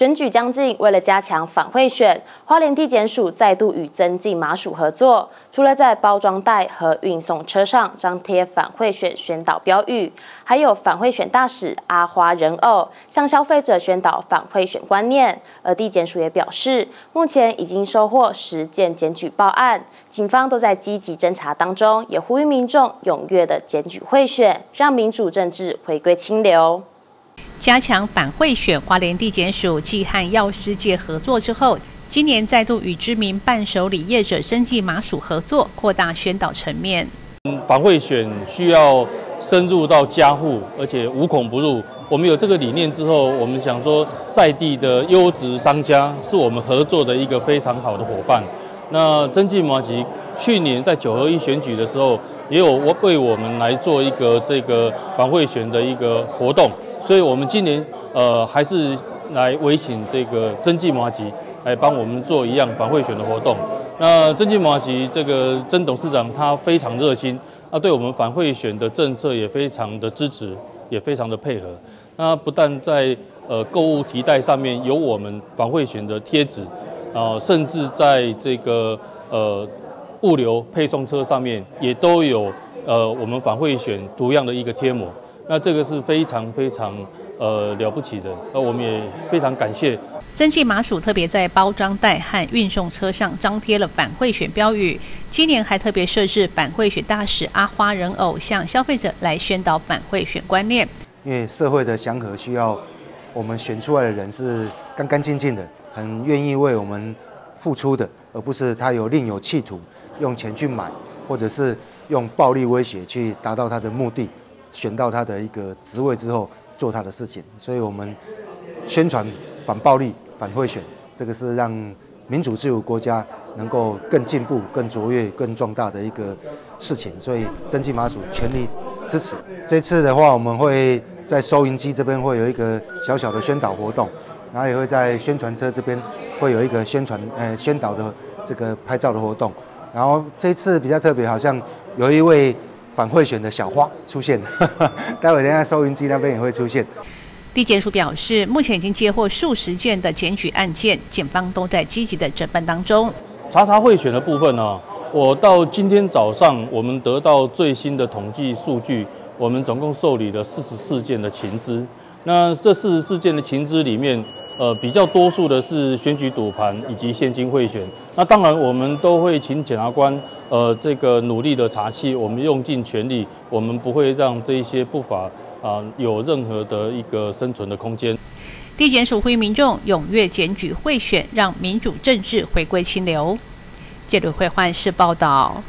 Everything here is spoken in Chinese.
选举将近，为了加强反贿选，花莲地检署再度与增进麻署合作，除了在包装袋和运送车上张贴反贿选宣导标语，还有反贿选大使阿花人偶向消费者宣导反贿选观念。而地检署也表示，目前已经收获十件检举报案，警方都在积极侦查当中，也呼吁民众踊跃的检举贿选，让民主政治回归清流。加强反贿选，花莲地检署继和药师界合作之后，今年再度与知名伴手礼业者生技麻薯合作，扩大宣导层面。反贿选需要深入到家户，而且无孔不入。我们有这个理念之后，我们想说，在地的优质商家是我们合作的一个非常好的伙伴。那真记麻吉去年在九合一选举的时候，也有为我们来做一个这个反贿选的一个活动。所以，我们今年呃还是来委请这个曾记麻吉来帮我们做一样反贿选的活动。那曾记麻吉这个曾董事长他非常热心，那对我们反贿选的政策也非常的支持，也非常的配合。那不但在呃购物提袋上面有我们反贿选的贴纸，啊，甚至在这个呃物流配送车上面也都有呃我们反贿选图样的一个贴膜。那这个是非常非常呃了不起的，那我们也非常感谢。蒸汽麻薯特别在包装袋和运送车上张贴了反贿选标语，今年还特别设置反贿选大使阿花人偶，向消费者来宣导反贿选观念。因为社会的祥和需要我们选出来的人是干干净净的，很愿意为我们付出的，而不是他有另有企图，用钱去买，或者是用暴力威胁去达到他的目的。选到他的一个职位之后，做他的事情，所以我们宣传反暴力、反贿选，这个是让民主自由国家能够更进步、更卓越、更壮大的一个事情。所以，真济马祖全力支持。这次的话，我们会在收银机这边会有一个小小的宣导活动，然后也会在宣传车这边会有一个宣传呃宣导的这个拍照的活动。然后这次比较特别，好像有一位。反贿选的小花出现，待会等下收银机那边也会出现。地检署表示，目前已经接获数十件的检举案件，检方都在积极的侦办当中。查查贿选的部分呢，我到今天早上，我们得到最新的统计数据，我们总共受理了四十四件的情资。那这四十四件的情资里面，呃，比较多数的是选举赌盘以及现金贿选。那当然，我们都会请检察官，呃，这个努力的查缉，我们用尽全力，我们不会让这些不法啊有任何的一个生存的空间。地检署呼吁民众踊跃检举贿选，让民主政治回归清流。记者会换市报道。